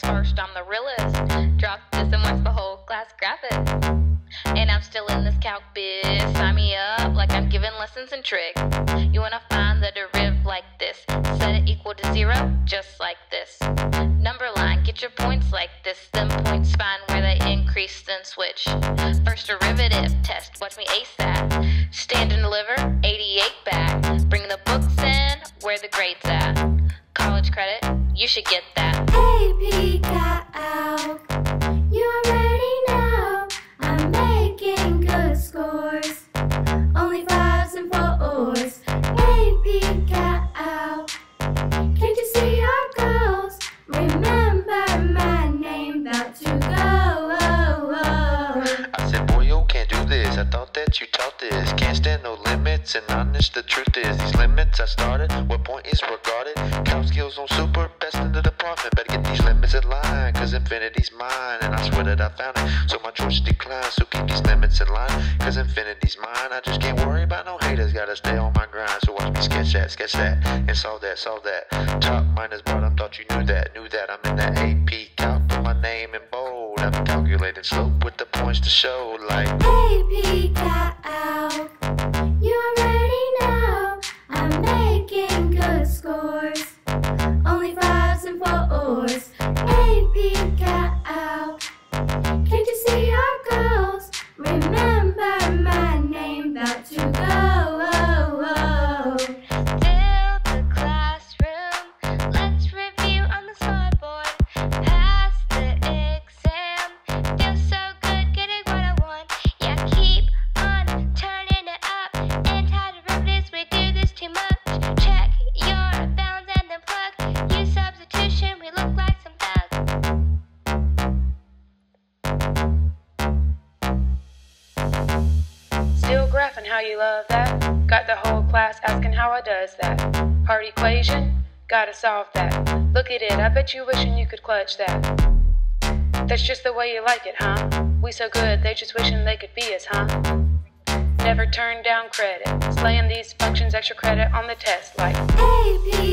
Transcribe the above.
First I'm the realist. Drop this and watch the whole class graph it. And I'm still in this calc biz. Sign me up like I'm giving lessons in trig. You wanna find the derivative like this? Set it equal to zero, just like this. Number line, get your points like this. Then points find where they increase, then switch. First derivative test, watch me ace that. You should get that. AP Calc. You already know I'm making good scores. Only fives and fours. AP Calc. Can't you see our goals? Remember my name, about to go. Oh, oh. I said, boy, yo, can't do this. I thought that you taught this. Can't stand no and honest, the truth is, these limits I started. What point is regarded? Count skills on super, best in the department. Better get these limits in line, cause infinity's mine. And I swear that I found it, so my choice declines. So keep these limits in line, cause infinity's mine. I just can't worry about no haters, gotta stay on my grind. So watch me sketch that, sketch that, and solve that, solve that. Top minus bottom, thought you knew that, knew that. I'm in that AP calc, put my name in bold. I'm calculating slope with the points to show, like. AP Calc. AP Graphing how you love that. Got the whole class asking how I does that. Hard equation, gotta solve that. Look at it, I bet you wishing you could clutch that. That's just the way you like it, huh? We so good, they just wishing they could be us, huh? Never turn down credit. Slaying these functions extra credit on the test like AP